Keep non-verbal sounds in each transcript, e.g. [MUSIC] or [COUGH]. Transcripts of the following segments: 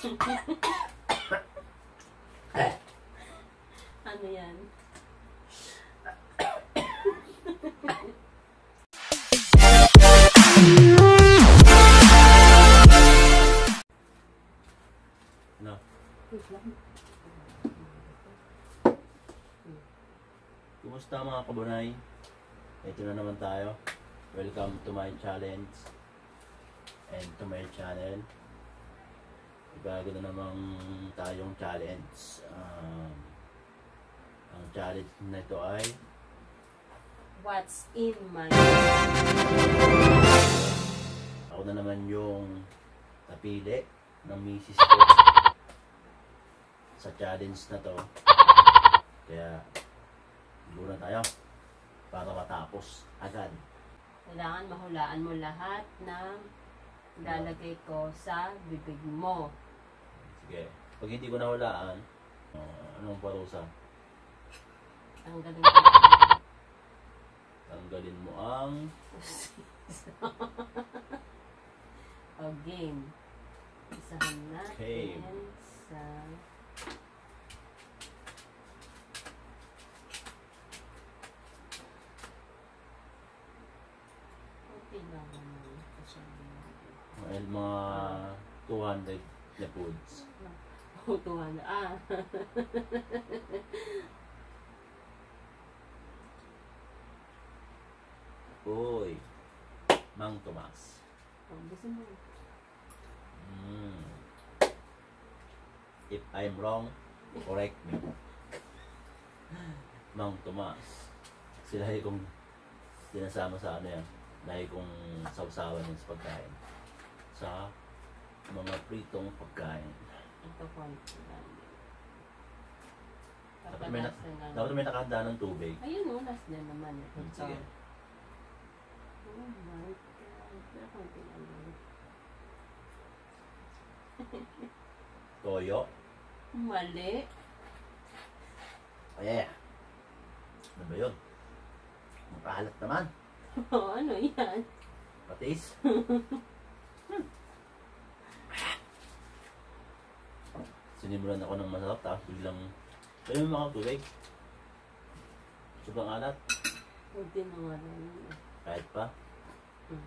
Ano yan? No. Kumusta mga kabunay? Ito na naman tayo. Welcome to my challenge and to my channel. Ibago na namang tayong challenge. Um, ang challenge na ito ay What's in my ako na naman yung napili ng misis ko sa challenge na to. Kaya, na tayo para matapos agad. Kailangan mahulaan mo lahat ng lalagay ko sa bibig mo. Sige. Pag hindi ko nahulaan, uh, anong parusa? Ang galing ko. Tanggalin mo ang... [LAUGHS] game. Isahan natin sa... Okay. Kasi Well, mga 200 na foods. Hutuhan na. Ah. Uy. Mang Tomas. Oh, gusto mo. Mm. If I'm wrong, correct me. [LAUGHS] Mang Tomas. Sila kong sinasama sa ano yan. Dahil kong sausawan yun sa pagkain. Sa mga pritong pagkain. Ito lang. Dapat may, na, dapat may nakahanda ng tubig. Ayun o, last na naman. Ito. Hmm, sige. Oh my God. [LAUGHS] Toyo. Mali. Oh yeah. Ano ba yun? Makahalat naman. [LAUGHS] Oh, ano yan? Patis. [LAUGHS] Sinimulan ako ng masarap tapos biglang Pwede mo mga tubig. Sobrang alat. Konti na nga lang yun. Kahit pa. Hmm.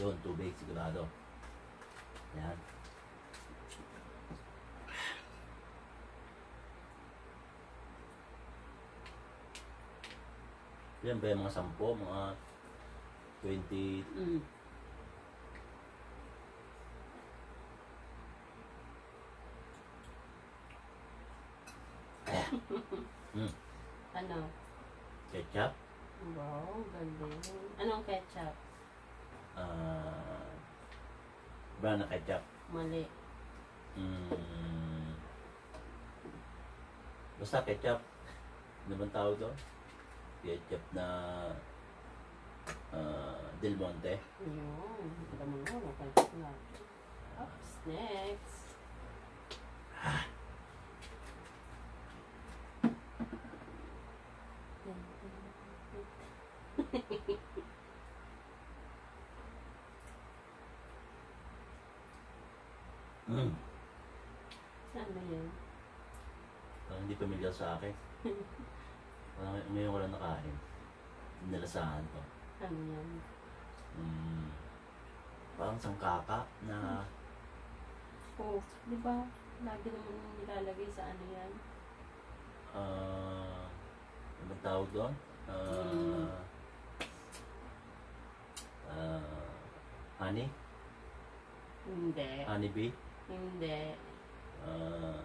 Yun, tubig sigurado. Yan. Yan ba yung mga sampo, mga 20, Mm. mm, Ano? ketchup, Wow, galing. Anong ketchup? ah, brown na ketchup, Mali. mm, basta ketchup, ano bang tawag doon? Ketchup na ah, Del Monte. Alam mo na, ketchup na. Oops, next. Mm. Ano yan? Parang hindi pamilyar sa akin. [LAUGHS] Parang ngayon lang nakain. Nilasahan ko. Ano yan? Mm, parang sangkaka na Oh, di ba? Lagi naman nilalagay sa ano yan. ah ano bang tawag doon? Ah, Mm. ah, honey? Hindi. Honey bee? Hindi. Ah,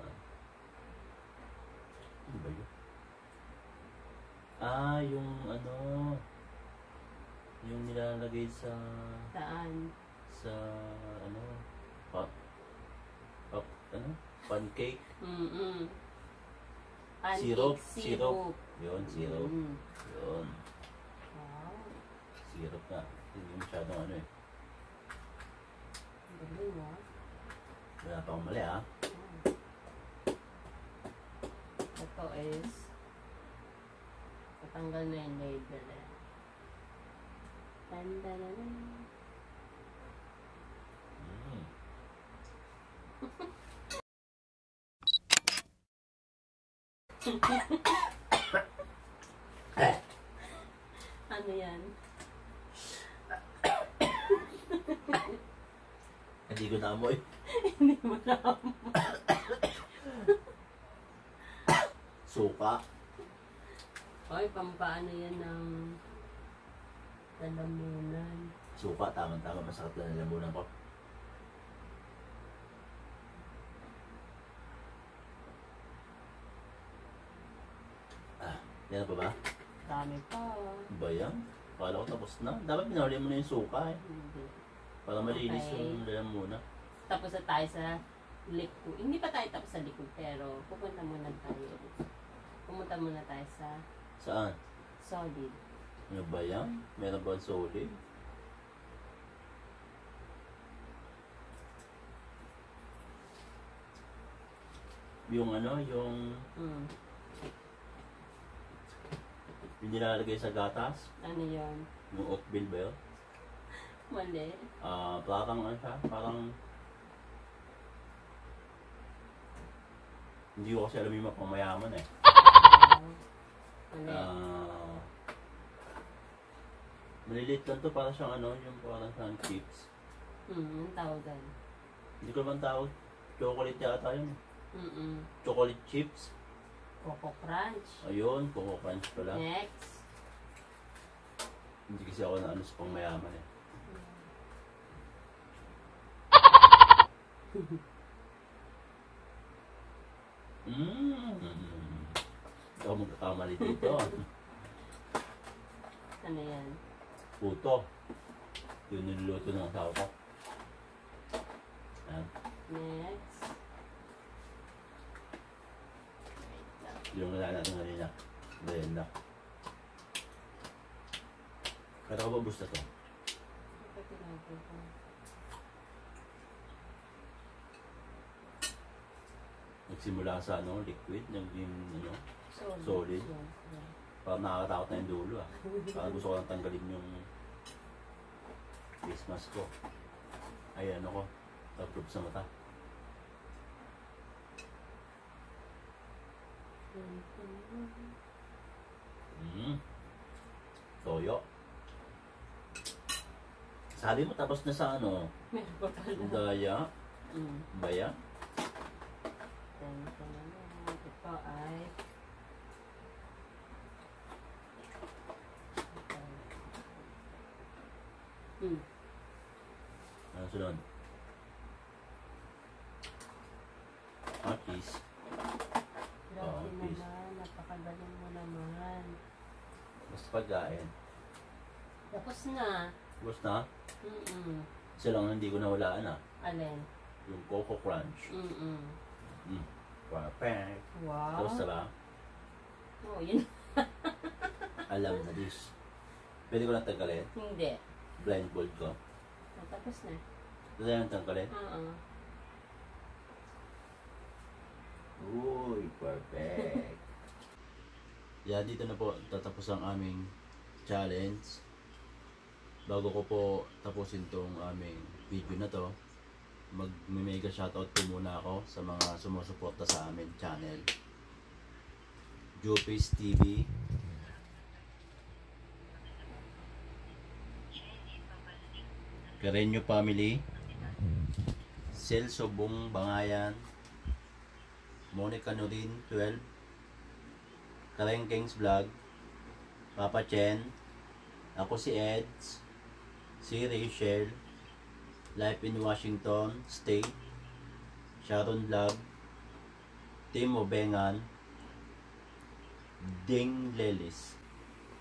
ano ba yun? Ah, yung ano, yung nilalagay sa, Saan? sa, ano, pop, pop, ano, pancake, Mm-mm. Syrup, Pancake syrup. yun, syrup, Mm. yun, Wow. syrup nga, hindi masyadong ano eh, Galing ah. wala pa akong mali ah, Ito is Natanggal na yung label eh. Tandanan. Mm. [COUGHS] Ano yan? Hindi ko naamoy. Hindi mo na. [COUGHS] Suka. Oy, pampaano yan ng lalamunan. Suka, tama-tama. Masakit na nalamunan ko. Ah, yan pa ba? Dami pa. Ba yan? Kala ko tapos na. Dapat pinahuli mo na yung suka eh. Hindi. Para malinis Okay. yung lalamunan. Tapos na tayo sa likod. Hindi pa tayo tapos sa likod, pero pupunta muna tayo. Pumunta muna tayo sa Saan? solid. Ano ba yan? Meron ba solid? Yung ano, yung Mm. yung nilalagay sa gatas, Ano yun? yung oatmeal ba yun? Mali. Ah, parang ano siya, parang hindi ko kasi alam yung mga pamayaman eh. [LAUGHS] Mali. Ah, maliliit lang to para siyang ano, yung parang siyang chips. Mm, ang tawag doon. Hindi ko naman tawag. Chocolate yata yun. Mm-mm. Chocolate chips. Coco Crunch. Ayun, Coco Crunch pala. Next. Hindi kasi ako na ano sa pangmayaman eh. [LAUGHS] Mmm. Ako magkakamali dito. [LAUGHS] Ano yan? Puto. Yun niluluto ng asawa ko. Yan. Next. Yung wala natin kanina. Blenda. Kaya ko ba gusto to? Ito tinawag ko. Nagsimula sa ano, liquid, naging ano, Solid. Parang nakakatakot na yung dulo ah. Parang gusto ko lang tanggalin yung face mask ko. Ay ano ko, tapos sa mata. Mm. Toyo. Sabi mo tapos na sa ano, Meron pa pala. daya, Mm. baya. Ganito na lang. Ito ay... Hmm. Ano sunod? Cheese. Grabe Oh, naman. Napakagaling mo naman. Basta pagkain. Tapos na. Tapos na, Mm-mm. isa lang ang hindi ko nawalaan ah. Alin? Yung Coco Crunch. Mm-mm. Mm. Perfect. Wow. Tapos na ba? Oh, yun. [LAUGHS] Alam na this. Pwede ko lang tanggalin. Hindi. Blindfold ko. Oh, tapos na. Pwede lang tanggalin. Oo. Uy, perfect. [LAUGHS] yeah, dito na po tatapos ang aming challenge. Bago ko po tapusin tong aming video na to, mag-mega shoutout po muna ako sa mga sumusuporta sa amin channel. Jupis TV, Carreño Family, Celso Bong Bangayan, Monica Norin 12, Karen Kings Vlog, Papa Chen, ako si Eds, si Rachel, Life in Washington State, Sharon Vlog, Tim Obengan, Ding Lelis.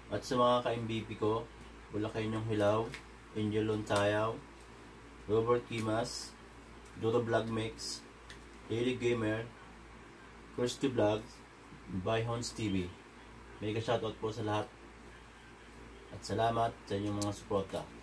At sa mga ka-MVP ko, wala kayong hilaw, Angel Lontayaw, Robert Kimas, Duro Vlog Mix, Daily Gamer, Kirsty Vlogs, by Hons TV. Mega shoutout po sa lahat. At salamat sa inyong mga suporta.